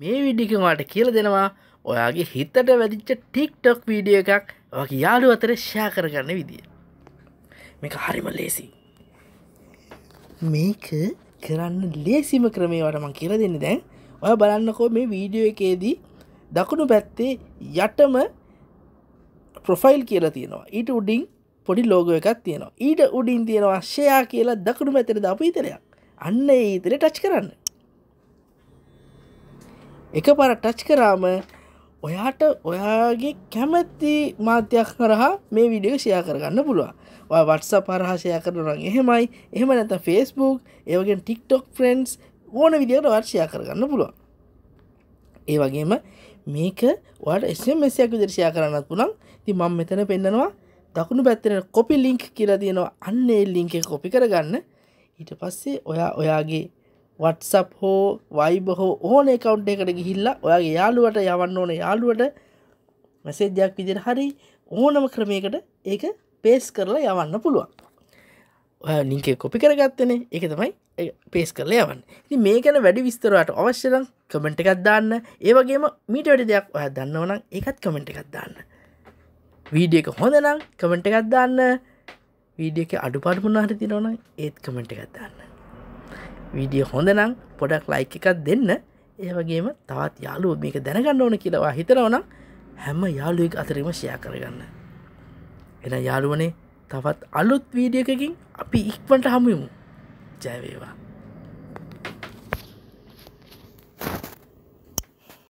මේ විඩිකවාට කියල දෙනවා. ඔයාගේ හිතට වැදිච්ච ටික්ටොක් වීඩිය එකක් වගේ යාලු අතර ෂා කරගන්න විදිිය. මේක හරිම ලේසි මේක කරන්න ලේසිම ක්‍රමේවට මං කියල දෙන්න දැන්. ඔය බලන්නකෝ මේ වීඩියෝ එකේදී දකුණු පැත්තේ යටම ප්‍රොෆයිල් කියලා තියෙනවා. ඊට උඩින් පොඩි ලෝගෝ එකක් තියෙනවා. ඊට උඩින් තියෙනවා ශයා කියලා දකුණු පැතර ද අප ඉතරයක් අන්න ඒතර ටච් කරන්න. එක පර ටච් කරාම ඔයාට ඔයාගේ කැමැත්ති මාධ්‍යයක් කරහා මේ විඩියෝ ෂයා කරගන්න පුළුවන්. වටස පරහශය කරනරන් එහෙමයි. එහෙම නැත ෆෙස්බුක් ඒවගෙන් ටික්ටොක් ෆ්‍රෙන්න්ස් ඕන විදියට වර්ෂය කරගන්න පුළුවන්. ඒ වගේම මේක වට එස්මසයක් විදර්ශය කරන්නත් පුළන් ති මං මෙතන පෙන්න්නනවා දකුණු පැත්තෙන කොපි ලිංක් කියලා තියෙනවා. අන්නේ ලිංක කොපි කරගන්න. ඊට පස්සේ ඔයා ඔයාගේ වටසප් හෝ වයිබ හෝ ඕන කවුන්් එකට ගිහිල්ලා ඔයාගේ යාළුවට යවන්න ඕන. යාළුවට මැසේජ්ජයක් විදිර හරි ඕනම ක්‍රමයකට ඒක පේස් කරලා යවන්න පුළුවන්. ඔය නිංකේ කොපි කරගත්තන. එක තමයි පේස් කරල යවන්න. මේ ගැන වැඩි විස්තරට අවශ්‍යනම් කමෙන්ට් එකක් දාන්න. ඒවගේම මීට වැඩි දෙයක් ඔය දන්නවනම් ඒකත් කමෙන්ට් එකක් දාන්න. වීඩිය එක හොඳනම් කමෙන්ට් එකක් දාන්න. වීඩිය එක අඩු පාඩුපුුණ හරි තිරවන ඒත් කමෙන්ට් එකක් දාන්න. වීඩිය හොඳනම් පොඩක් ලයි් එකක් දෙන්න. ඒවගේම තවත් යාලුව මේක දැනගන්න ඕන කියලවා හිතරවනම් හැම යාලුවෙක් අතරම ෂයා කරගන්න. එන යාළුවනේ තවත් අලුත් වීඩියකකින් අපි ඉක්වන්ට හමුයමු ජයවේවා